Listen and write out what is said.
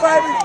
baby.